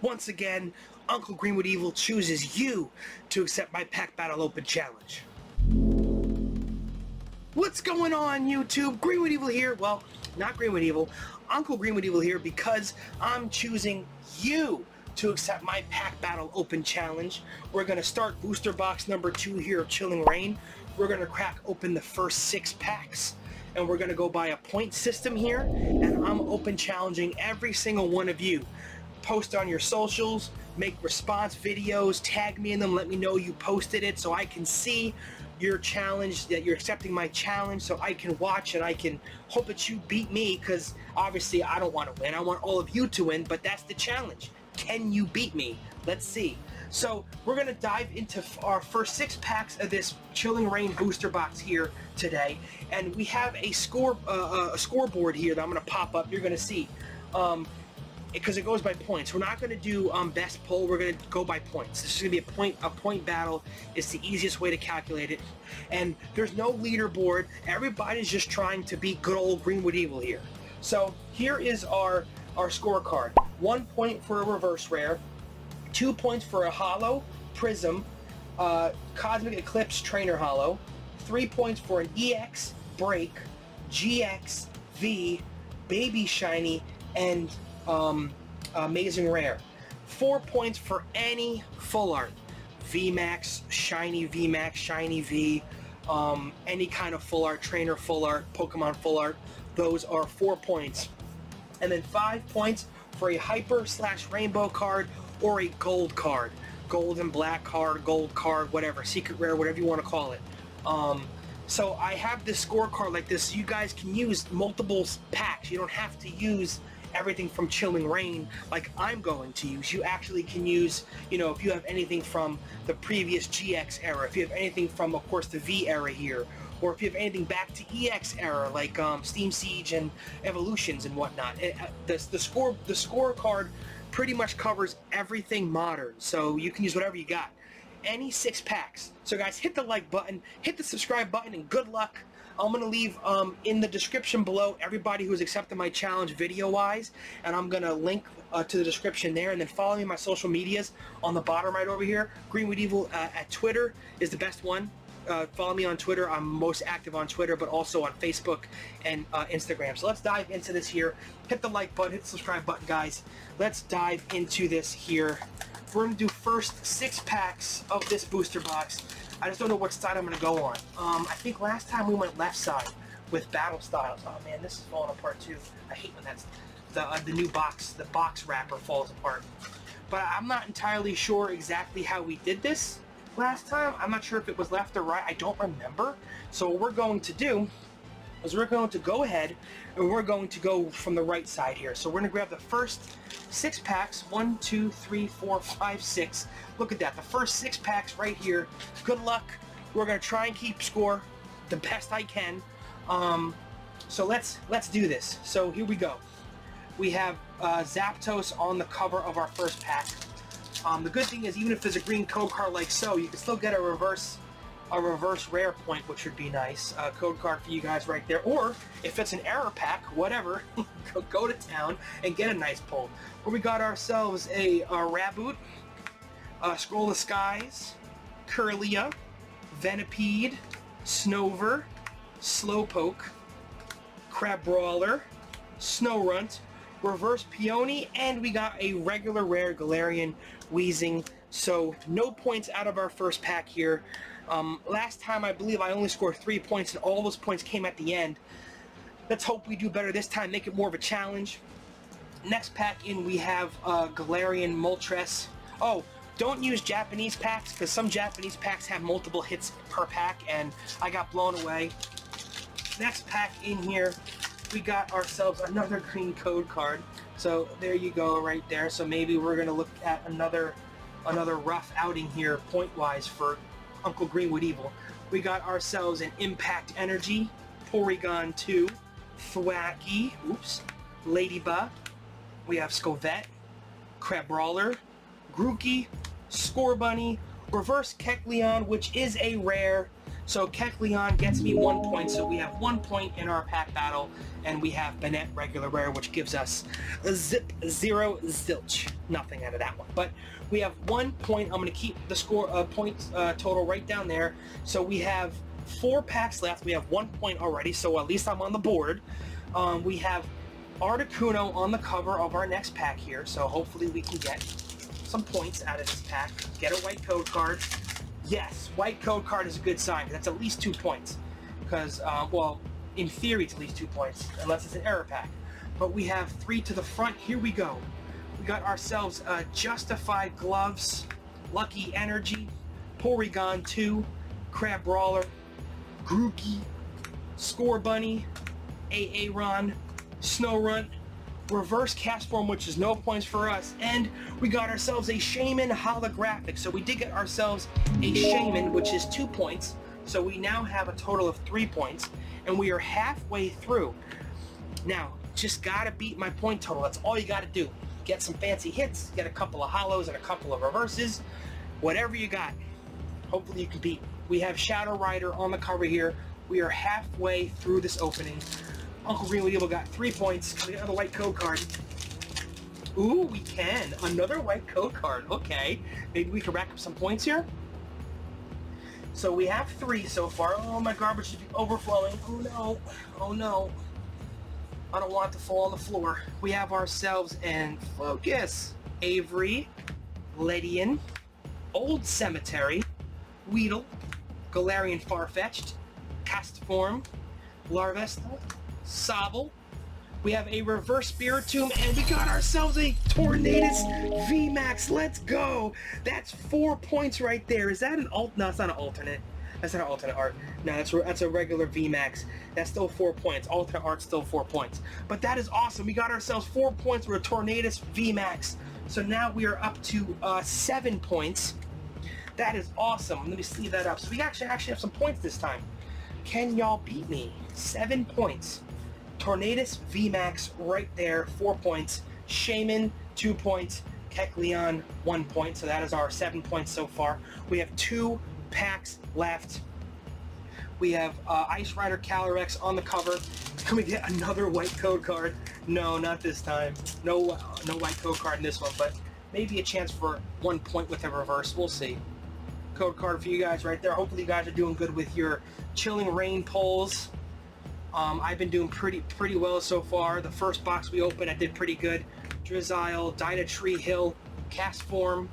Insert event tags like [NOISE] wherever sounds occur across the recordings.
Once again, Uncle GreenWitEVIL chooses you to accept my Pack Battle Open Challenge. What's going on, YouTube? GreenWitEVIL here. Well, not GreenWitEVIL. Uncle GreenWitEVIL here because I'm choosing you to accept my Pack Battle Open Challenge. We're going to start booster box number two here of Chilling Reign. We're going to crack open the first six packs and we're going to go by a point system here and I'm open challenging every single one of you post on your socials, make response videos, tag me in them, let me know you posted it so I can see your challenge, that you're accepting my challenge so I can watch and I can hope that you beat me because obviously I don't want to win. I want all of you to win, but that's the challenge. Can you beat me? Let's see. So we're going to dive into our first six packs of this Chilling Reign booster box here today. And we have a score uh, uh a scoreboard here that I'm going to pop up. You're going to see. Um, because it goes by points. We're not going to do um, best pull. We're going to go by points. This is going to be a point a point battle. It's the easiest way to calculate it. And there's no leaderboard. Everybody's just trying to beat good old GreenWitEVIL here. So here is our our scorecard. One point for a reverse rare, two points for a holo prism, uh, cosmic eclipse trainer holo, three points for an EX break, GX V, baby shiny, and um, Amazing Rare. Four points for any full art. VMAX, Shiny VMAX, Shiny V, um, any kind of full art, Trainer full art, Pokemon full art. Those are four points. And then five points for a Hyper slash Rainbow card or a Gold card. Gold and Black card, Gold card, whatever, Secret Rare, whatever you want to call it. Um, so I have this scorecard like this. You guys can use multiple packs. You don't have to use everything from Chilling Reign like I'm going to use. You actually can use, you know, if you have anything from the previous GX era, if you have anything from, of course, the V era here, or if you have anything back to EX era like um, Steam Siege and Evolutions and whatnot. It, uh, the, the score the scorecard pretty much covers everything modern, so you can use whatever you got. Any six packs. So guys, hit the like button, hit the subscribe button, and good luck. I'm going to leave um, in the description below everybody who's accepted my challenge video-wise, and I'm going to link uh, to the description there, and then follow me on my social medias on the bottom right over here. GreenWitEVIL uh, at Twitter is the best one. Uh, follow me on Twitter. I'm most active on Twitter, but also on Facebook and uh, Instagram. So let's dive into this here. Hit the like button, hit the subscribe button, guys. Let's dive into this here. We're going to do first six packs of this booster box. I just don't know what side I'm going to go on. Um, I think last time we went left side with battle styles. Oh man, this is falling apart too. I hate when that's the uh, the new box, the box wrapper falls apart. But I'm not entirely sure exactly how we did this last time. I'm not sure if it was left or right. I don't remember. So what we're going to do is we're going to go ahead and we're going to go from the right side here. So we're going to grab the first six packs. One, two, three, four, five, six. Look at that. The first six packs right here. Good luck. We're going to try and keep score the best I can. Um, so let's let's do this. So here we go. We have uh, Zapdos on the cover of our first pack. Um, the good thing is even if there's a green code card like so, you can still get a reverse a reverse rare point, which would be nice. A code card for you guys right there. Or, if it's an error pack, whatever, [LAUGHS] go, to town and get a nice pull. Where we got ourselves a, Raboot, Scroll of Skies, Kirlia, Venipede, Snover, Slowpoke, Crab Crabrawler, Snorunt, Reverse Peony, and we got a regular rare Galarian Weezing. So no points out of our first pack here. Um, last time, I believe I only scored three points, and all those points came at the end. Let's hope we do better this time, make it more of a challenge. Next pack in, we have uh, Galarian Moltres. Oh, don't use Japanese packs, because some Japanese packs have multiple hits per pack, and I got blown away. Next pack in here, we got ourselves another green code card. So there you go right there. So maybe we're going to look at another another rough outing here point-wise for Uncle GreenWitEVIL. We got ourselves an Impact Energy, Porygon 2, Thwackey, oops, Ledyba. We have Skwovet, Crabrawler, Grookey, Scorbunny, Reverse Kecleon, which is a rare. So Kecleon gets me one point, so we have one point in our pack battle, and we have Banette regular rare, which gives us a zip, zero, zilch. Nothing out of that one. But we have one point. I'm going to keep the score uh, points uh, total right down there. So we have four packs left. We have one point already, so at least I'm on the board. Um, we have Articuno on the cover of our next pack here, so hopefully we can get some points out of this pack. Get a white code card. Yes, white code card is a good sign. That's at least two points. Because, uh, well, in theory it's at least two points, unless it's an error pack. But we have three to the front. Here we go. We got ourselves uh, Justified Gloves, Lucky Energy, Porygon 2, Crabrawler, Grookey, Scorbunny, Aron, Snorunt, reverse Castform, which is no points for us, and we got ourselves a Shaman holographic. So we did get ourselves a Shaman, which is two points. So we now have a total of three points, and we are halfway through. Now, just gotta beat my point total. That's all you gotta do. Get some fancy hits, get a couple of holos and a couple of reverses, whatever you got. Hopefully you can beat. We have Shadow Rider on the cover here. We are halfway through this opening. Uncle GreenWitEVIL got three points. We got another white code card. Ooh, we can. Another white code card. Okay. Maybe we can rack up some points here. So we have three so far. Oh, my garbage is overflowing. Oh, no. Oh, no. I don't want to fall on the floor. We have ourselves and Focus, Avery, Ledian, Old Cemetery, Weedle, Galarian Farfetch'd, Castform, Larvesta, Sobble. We have a reverse Spiritomb, and we got ourselves a Tornadus VMAX. Let's go. That's four points right there. Is that an alt? No, it's not an alternate. That's not an alternate art. No, that's, that's a regular VMAX. That's still four points. Alternate art's still four points. But that is awesome. We got ourselves four points with a Tornadus VMAX. So now we are up to uh, seven points. That is awesome. Let me sleeve that up. So we actually actually have some points this time. Can y'all beat me? Seven points. Tornadus VMAX right there, four points. Shaman, two points. Kecleon, one point. So that is our seven points so far. We have two packs left. We have uh, Ice Rider Calyrex on the cover. Can we get another white code card? No, not this time. No, uh, no white code card in this one, but maybe a chance for one point with a reverse. We'll see. Code card for you guys right there. Hopefully you guys are doing good with your Chilling Reign polls. Um, I've been doing pretty pretty well so far. The first box we opened, I did pretty good. Drizzile, Dynatree Hill, Castform,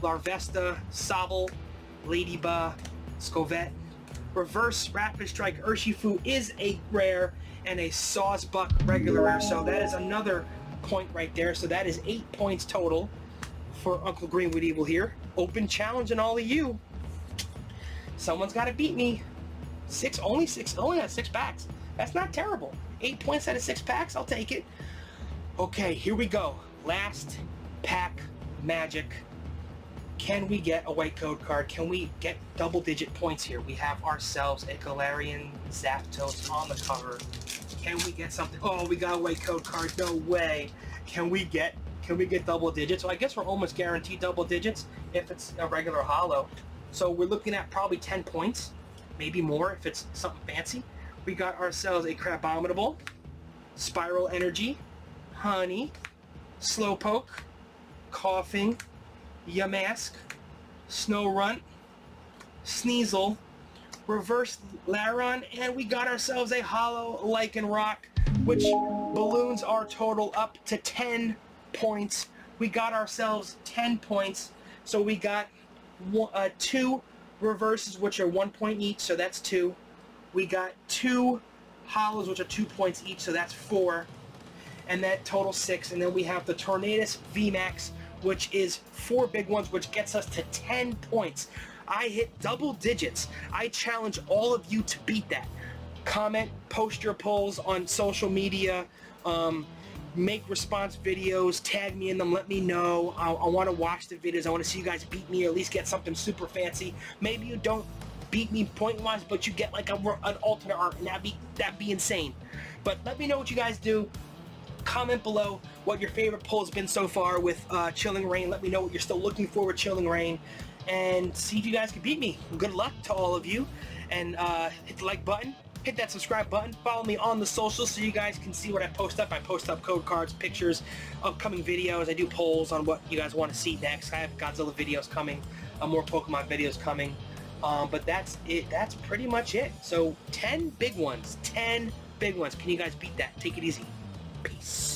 Larvesta, Sobble, Ledyba, Skwovet. Reverse Rapid Strike Urshifu is a rare and a Sawsbuck regular rare. So that is another point right there. So that is eight points total for Uncle GreenWitEVIL here. Open challenge and all of you. Someone's got to beat me. Six, only six, only had six packs. That's not terrible. Eight points out of six packs, I'll take it. Okay, here we go. Last pack magic. Can we get a white code card? Can we get double digit points here? We have ourselves a Galarian Zapdos on the cover. Can we get something? Oh, we got a white code card. No way. Can we get can we get double digits? So I guess we're almost guaranteed double digits if it's a regular holo. So we're looking at probably 10 points, maybe more if it's something fancy we got ourselves a Crabominable, Spiral Energy, Honey, Slowpoke, Koffing, Yamask, Snorunt, Sneasel, Reverse Lairon, and we got ourselves a Holo Lycanroc, which balloons our total up to 10 points. We got ourselves 10 points, so we got one, uh, two reverses, which are one point each, so that's two. We got two holos, which are two points each, so that's four. And that total six. And then we have the Tornadus VMAX, which is four big ones, which gets us to 10 points. I hit double digits. I challenge all of you to beat that. Comment, post your polls on social media, um, make response videos, tag me in them, let me know. I, I want to watch the videos. I want to see you guys beat me or at least get something super fancy. Maybe you don't beat me point-wise, but you get like a, an alternate art, and that'd be, that'd be insane. But let me know what you guys do. Comment below what your favorite pull has been so far with uh, Chilling Reign. Let me know what you're still looking for with Chilling Reign, And see if you guys can beat me. Good luck to all of you. and uh, hit the like button. Hit that subscribe button. Follow me on the socials so you guys can see what I post up. I post up code cards, pictures, upcoming videos. I do polls on what you guys want to see next. I have Godzilla videos coming, uh, more Pokemon videos coming. Um, but that's it. That's pretty much it. So 10 big ones. 10 big ones. Can you guys beat that? Take it easy. Peace.